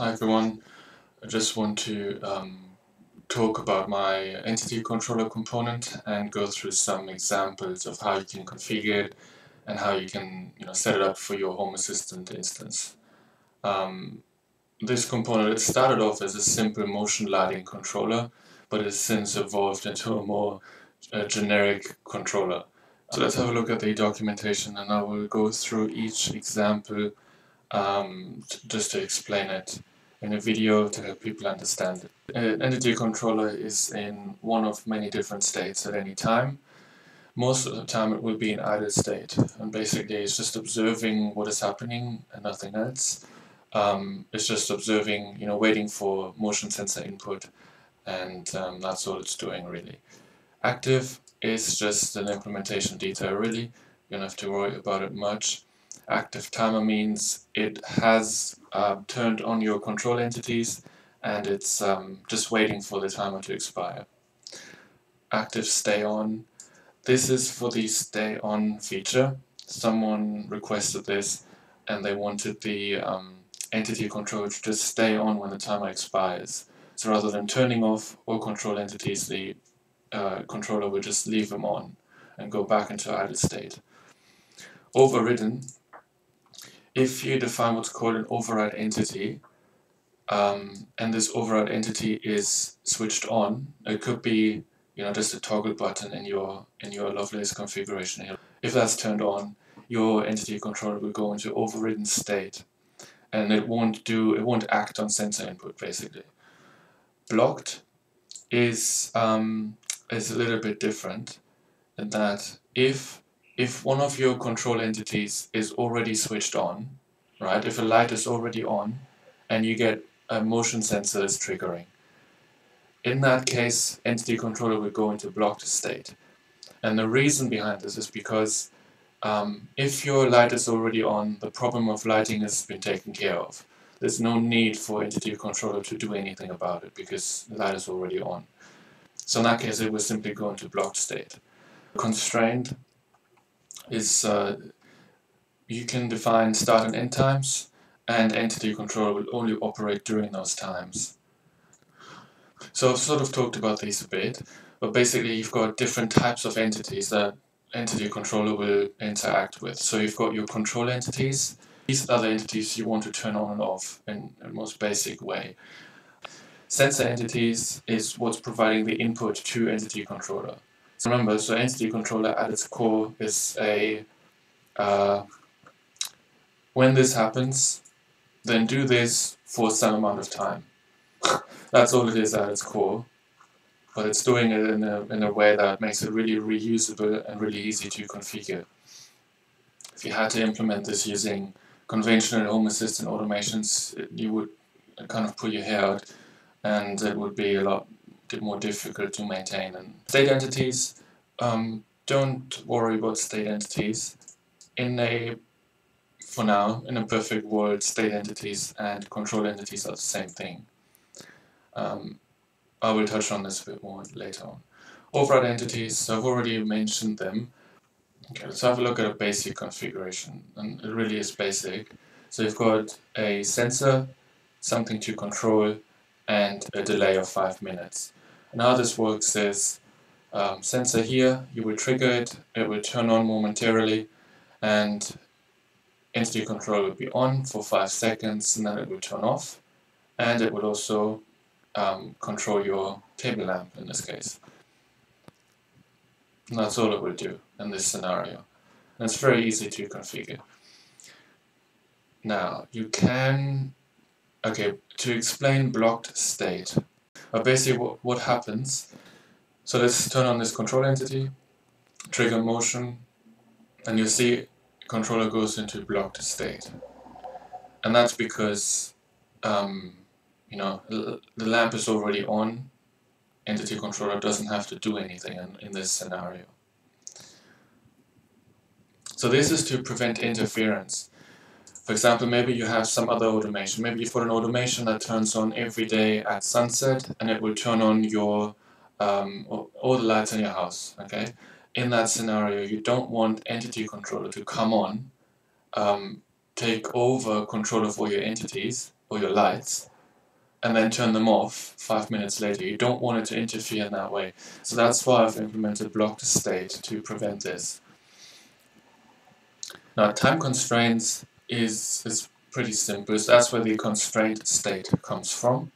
Hi everyone, I just want to um, talk about my entity controller component and go through some examples of how you can configure it and how you can you know, set it up for your Home Assistant instance. Um, this component, it started off as a simple motion lighting controller, but has since evolved into a more uh, generic controller. So let's have a look at the documentation and I will go through each example um, just to explain it in a video to help people understand it. An entity controller is in one of many different states at any time. Most of the time it will be in idle state and basically it's just observing what is happening and nothing else. Um, it's just observing, you know, waiting for motion sensor input and um, that's all it's doing really. Active is just an implementation detail really, you don't have to worry about it much. Active timer means it has uh, turned on your control entities and it's um, just waiting for the timer to expire. Active stay on. This is for the stay on feature. Someone requested this and they wanted the um, entity controller to just stay on when the timer expires. So rather than turning off all control entities, the uh, controller will just leave them on and go back into idle state. Overridden if you define what's called an override entity, um, and this override entity is switched on, it could be you know just a toggle button in your in your Lovelace configuration here. If that's turned on, your entity controller will go into overridden state, and it won't do it won't act on sensor input basically. Blocked is um, is a little bit different in that if if one of your control entities is already switched on, right, if a light is already on and you get a motion sensor is triggering, in that case entity controller will go into blocked state. And the reason behind this is because um, if your light is already on, the problem of lighting has been taken care of. There's no need for entity controller to do anything about it because the light is already on. So in that case it will simply go into blocked state. Constrained is uh, you can define start and end times and entity controller will only operate during those times. So I've sort of talked about these a bit, but basically you've got different types of entities that entity controller will interact with. So you've got your control entities, these are the entities you want to turn on and off in the most basic way. Sensor entities is what's providing the input to entity controller. So remember, so entity controller at its core is a uh, when this happens, then do this for some amount of time. That's all it is at its core. But it's doing it in a, in a way that makes it really reusable and really easy to configure. If you had to implement this using conventional Home Assistant automations, it, you would kind of pull your hair out and it would be a lot more difficult to maintain. And state entities, um, don't worry about state entities. In a, for now, in a perfect world, state entities and control entities are the same thing. Um, I will touch on this a bit more later on. Override entities, I've already mentioned them. Okay, let's have a look at a basic configuration, and it really is basic. So you've got a sensor, something to control, and a delay of 5 minutes. And how this works is um, sensor here, you will trigger it, it will turn on momentarily and entity control will be on for 5 seconds and then it will turn off and it will also um, control your table lamp in this case. And that's all it will do in this scenario. And it's very easy to configure. Now, you can Okay, to explain blocked state. Uh, basically what, what happens, so let's turn on this control entity, trigger motion, and you see controller goes into blocked state. And that's because, um, you know, the lamp is already on, entity controller doesn't have to do anything in, in this scenario. So this is to prevent interference. For example, maybe you have some other automation. Maybe you've got an automation that turns on every day at sunset and it will turn on your um, all the lights in your house. Okay. In that scenario, you don't want entity controller to come on, um, take over control of all your entities, or your lights and then turn them off five minutes later. You don't want it to interfere in that way. So that's why I've implemented blocked state to prevent this. Now time constraints is, is pretty simple. So that's where the constraint state comes from.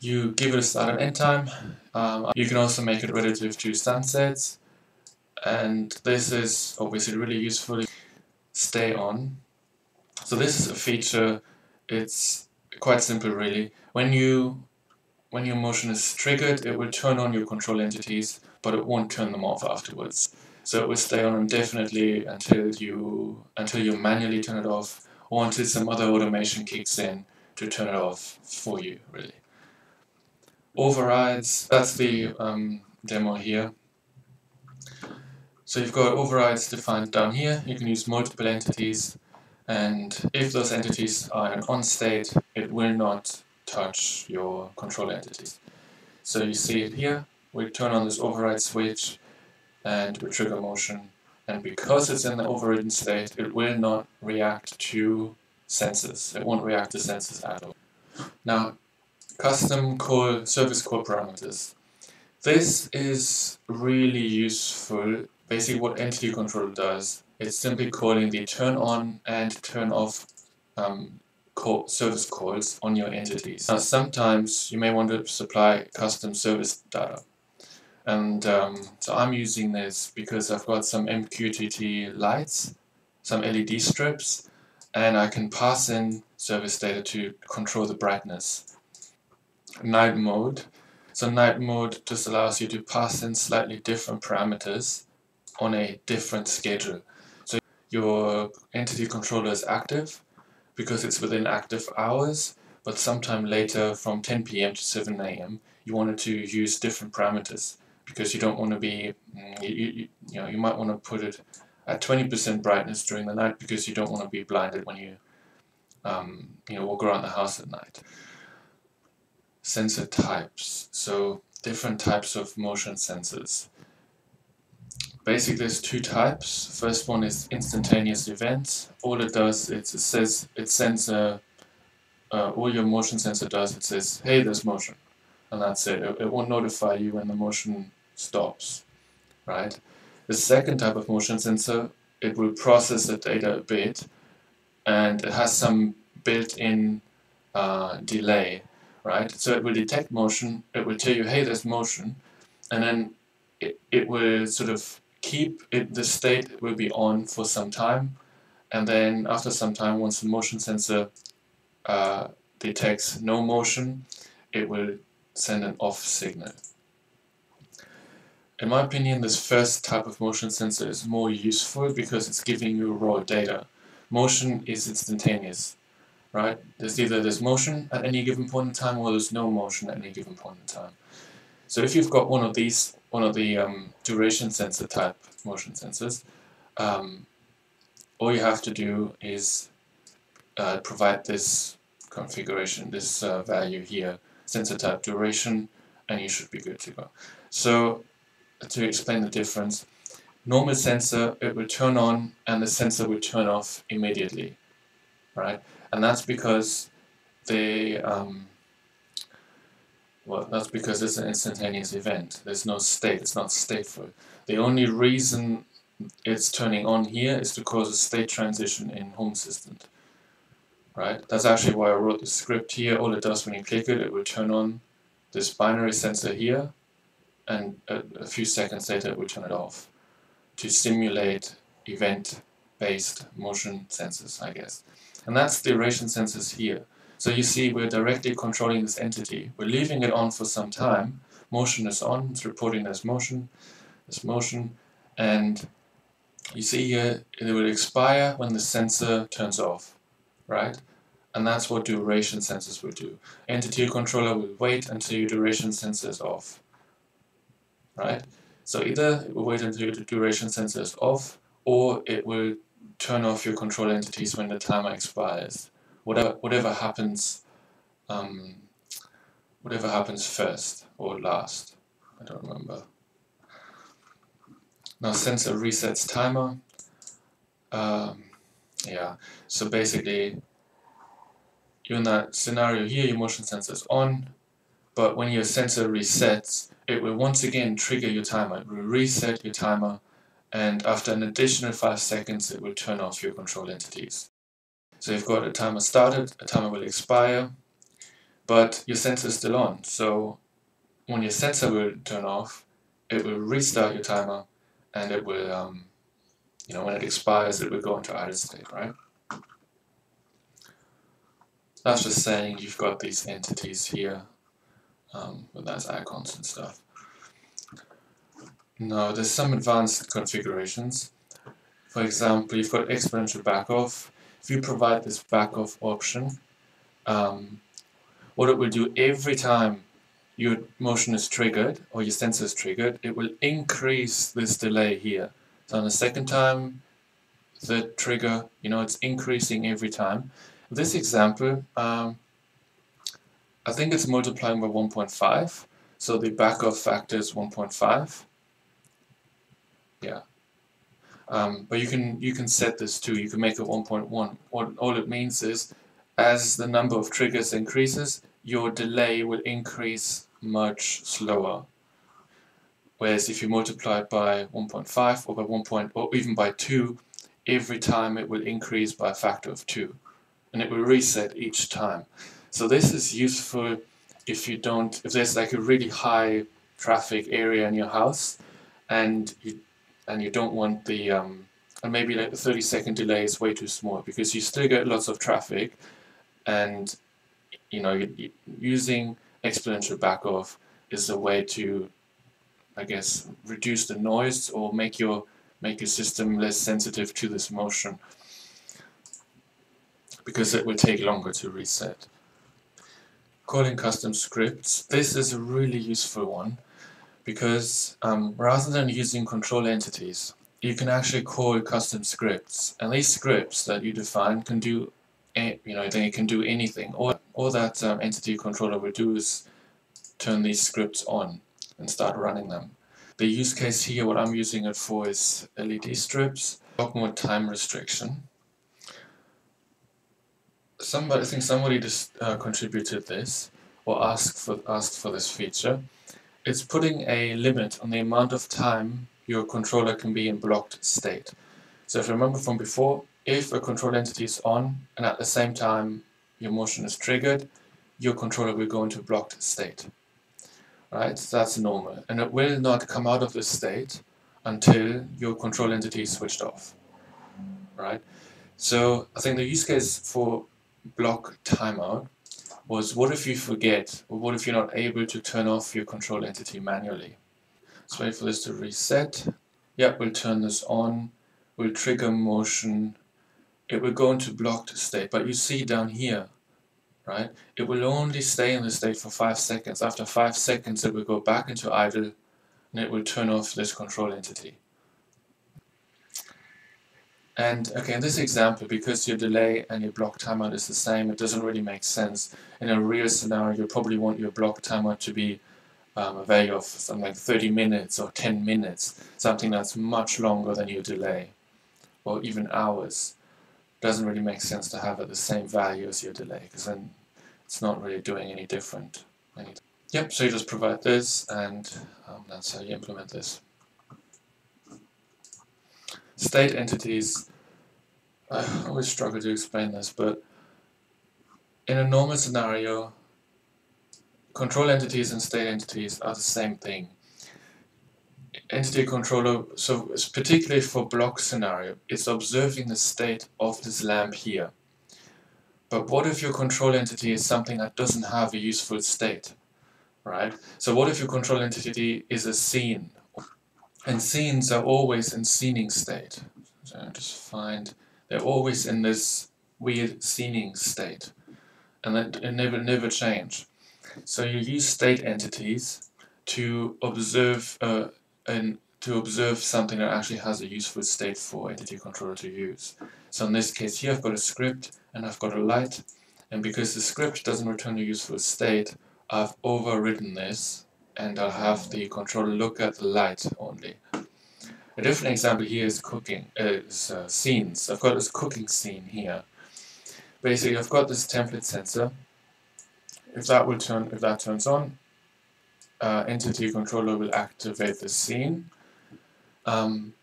You give it a start and end time. Um, you can also make it relative to sunsets. And this is obviously really useful. Stay on. So this is a feature. It's quite simple really. When you when your motion is triggered, it will turn on your control entities, but it won't turn them off afterwards. So it will stay on indefinitely until you until you manually turn it off, or until some other automation kicks in to turn it off for you, really. Overrides, that's the um, demo here. So you've got overrides defined down here. You can use multiple entities and if those entities are in on state, it will not touch your control entities. So you see it here, we turn on this override switch and we trigger motion. And because it's in the overridden state, it will not react to sensors. It won't react to sensors at all. Now, custom call service call parameters. This is really useful. Basically what entity control does it's simply calling the turn on and turn off um, call, service calls on your entities. Now sometimes you may want to supply custom service data. And um, so I'm using this because I've got some MQTT lights, some LED strips, and I can pass in service data to control the brightness. Night mode. So night mode just allows you to pass in slightly different parameters on a different schedule So your entity controller is active because it's within active hours, but sometime later from 10 p.m. to 7 a.m. you wanted to use different parameters because you don't want to be, mm, you, you, you know, you might want to put it at 20% brightness during the night because you don't want to be blinded when you, um, you know, walk around the house at night. Sensor types, so different types of motion sensors. Basically, there's two types. First one is instantaneous events. All it does is it says it sends a uh, all your motion sensor does it says hey there's motion and that's it. it. It won't notify you when the motion stops, right? The second type of motion sensor it will process the data a bit and it has some built-in uh, delay, right? So it will detect motion, it will tell you hey there's motion and then it, it will sort of keep it, the state will be on for some time and then after some time once the motion sensor uh, detects no motion it will send an off signal. In my opinion this first type of motion sensor is more useful because it's giving you raw data. Motion is instantaneous right? There's either there's motion at any given point in time or there's no motion at any given point in time. So if you've got one of these, one of the um, duration sensor type motion sensors, um, all you have to do is uh, provide this configuration, this uh, value here, sensor type duration, and you should be good to go. So to explain the difference, normal sensor, it will turn on and the sensor will turn off immediately, right? And that's because they, um, well, that's because it's an instantaneous event. There's no state, it's not stateful. The only reason it's turning on here is to cause a state transition in Home Assistant. Right? That's actually why I wrote the script here. All it does when you click it, it will turn on this binary sensor here, and a, a few seconds later it turn it off to simulate event-based motion sensors, I guess. And that's the duration sensors here. So you see we're directly controlling this entity. We're leaving it on for some time. Motion is on, it's reporting there's motion, there's motion, and you see here it will expire when the sensor turns off, right? And that's what duration sensors will do. Entity controller will wait until your duration sensor is off, right? So either it will wait until your duration sensor is off, or it will turn off your control entities when the timer expires. Whatever whatever happens um, whatever happens first or last I don't remember. Now sensor resets timer. Um, yeah so basically in that scenario here, your motion sensor is on, but when your sensor resets, it will once again trigger your timer. It will reset your timer, and after an additional 5 seconds, it will turn off your control entities. So you've got a timer started, a timer will expire, but your sensor is still on. So when your sensor will turn off, it will restart your timer, and it will, um, you know, when it expires, it will go into idle state, right? That's just saying you've got these entities here um, with those icons and stuff. Now there's some advanced configurations. For example, you've got exponential backoff. If you provide this backoff option, um, what it will do every time your motion is triggered or your sensor is triggered, it will increase this delay here. So on the second time the trigger, you know, it's increasing every time. This example, um, I think it's multiplying by 1.5, so the backoff factor is 1.5. Yeah. Um, but you can you can set this too. You can make it 1.1. What all it means is, as the number of triggers increases, your delay will increase much slower. Whereas if you multiply by 1.5 or by 1. Point, or even by 2, every time it will increase by a factor of 2 and it will reset each time. So this is useful if you don't, if there's like a really high traffic area in your house and you and you don't want the um, and maybe like the 30 second delay is way too small because you still get lots of traffic and you know using exponential backoff is a way to I guess reduce the noise or make your make your system less sensitive to this motion because it will take longer to reset. Calling custom scripts. This is a really useful one because um, rather than using control entities, you can actually call custom scripts. And these scripts that you define can do, you know, they can do anything. All, all that um, entity controller will do is turn these scripts on and start running them. The use case here, what I'm using it for is LED strips, mode time restriction somebody, I think somebody just uh, contributed this or asked for asked for this feature. It's putting a limit on the amount of time your controller can be in blocked state. So if you remember from before, if a control entity is on and at the same time your motion is triggered, your controller will go into blocked state. Right, that's normal. And it will not come out of this state until your control entity is switched off. Right? So I think the use case for block timeout was what if you forget or what if you're not able to turn off your control entity manually. Let's wait for this to reset. Yep, we'll turn this on. We'll trigger motion. It will go into blocked state. But you see down here, right? It will only stay in the state for 5 seconds. After 5 seconds it will go back into idle and it will turn off this control entity. And okay, in this example, because your delay and your block timeout is the same, it doesn't really make sense. In a real scenario, you probably want your block timeout to be um, a value of something like 30 minutes or 10 minutes, something that's much longer than your delay, or even hours. Doesn't really make sense to have it the same value as your delay, because then it's not really doing any different. Yep, so you just provide this, and um, that's how you implement this state entities, I always struggle to explain this, but in a normal scenario, control entities and state entities are the same thing. Entity controller, so particularly for block scenario, it's observing the state of this lamp here. But what if your control entity is something that doesn't have a useful state? Right? So what if your control entity is a scene and scenes are always in scening state. So just find they're always in this weird scening state. And that it never never change. So you use state entities to observe uh, and to observe something that actually has a useful state for entity controller to use. So in this case here I've got a script and I've got a light and because the script doesn't return a useful state I've overridden this and I'll have the controller look at the light only. A different example here is cooking, uh, is uh, scenes. I've got this cooking scene here. basically I've got this template sensor. If that will turn, if that turns on, uh, entity controller will activate the scene. Um,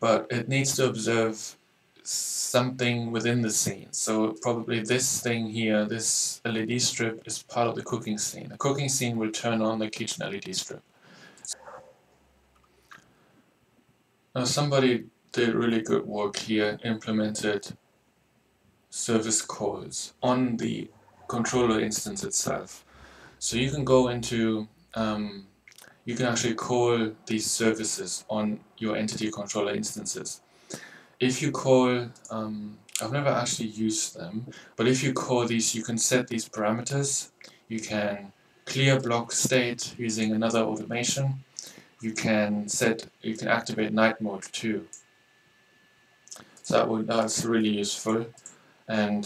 but it needs to observe something within the scene. So probably this thing here, this LED strip is part of the cooking scene. The cooking scene will turn on the kitchen LED strip. Now somebody did really good work here, implemented service calls on the controller instance itself. So you can go into, um, you can actually call these services on your entity controller instances. If you call, um, I've never actually used them, but if you call these, you can set these parameters. You can clear block state using another automation. You can set, you can activate night mode too. So that would, that's really useful and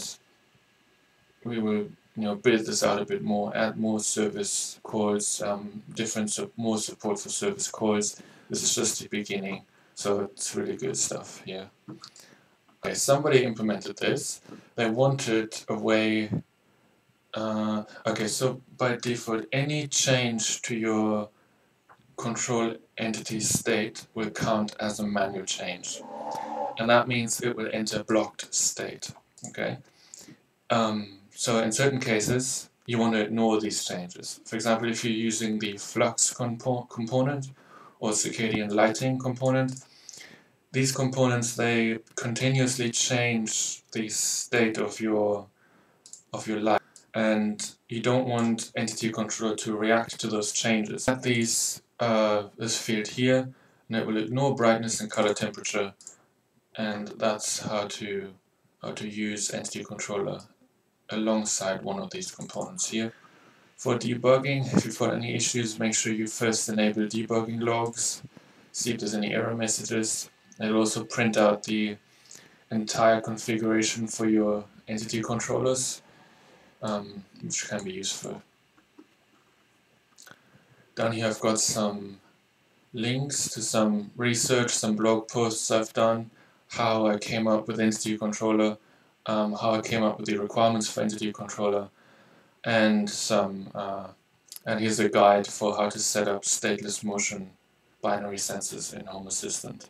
we will you know build this out a bit more, add more service calls, um, different more support for service calls. This is just the beginning, so it's really good stuff here. Okay, somebody implemented this. They wanted a way. Uh, okay, so by default, any change to your control entity state will count as a manual change, and that means it will enter blocked state. Okay, um, so in certain cases you want to ignore these changes. For example, if you're using the flux compo component or circadian lighting component, these components they continuously change the state of your of your light and you don't want entity controller to react to those changes. Add these uh, this field here and it will ignore brightness and color temperature and that's how to how to use Entity Controller alongside one of these components here. For debugging, if you've got any issues, make sure you first enable debugging logs, see if there's any error messages. It'll also print out the entire configuration for your entity controllers, um, which can be useful. Down here I've got some links to some research, some blog posts I've done how I came up with Entity Controller, um, how I came up with the requirements for Entity Controller, and some uh, and here's a guide for how to set up stateless motion binary sensors in Home Assistant.